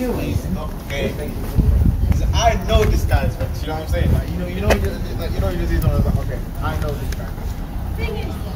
god, this is not fair. 'Cause I know this guy's facts, you know what I'm saying? Like, you know, you know, you just, like, you know, you just, I was like, okay, I know this guy.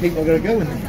People are going to go in there.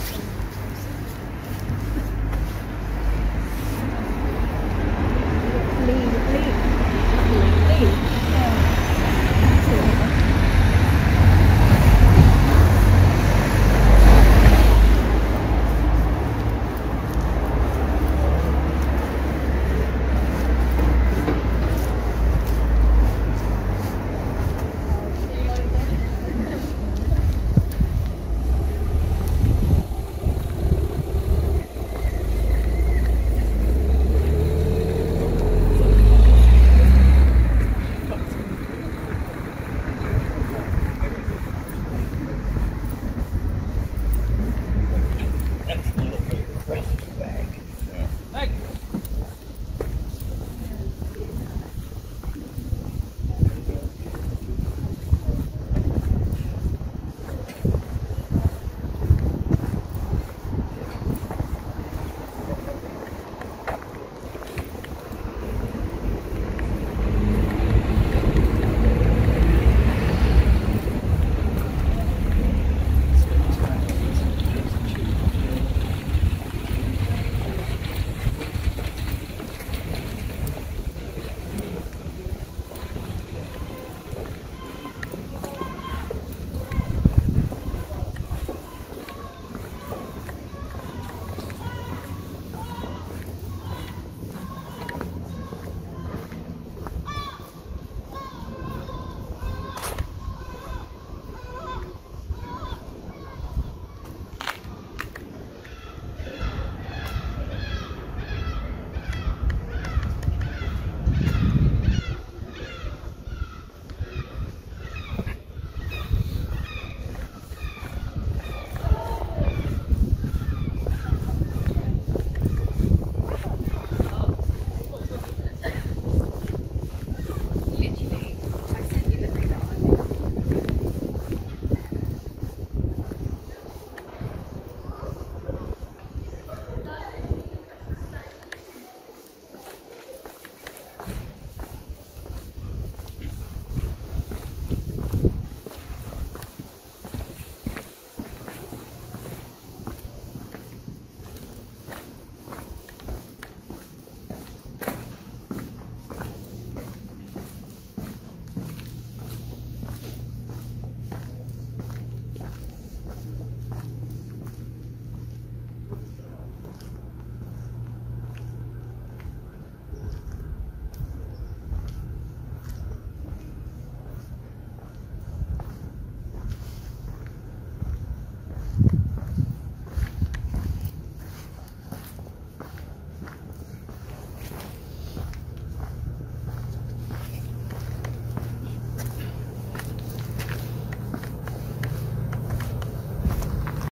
Thank you.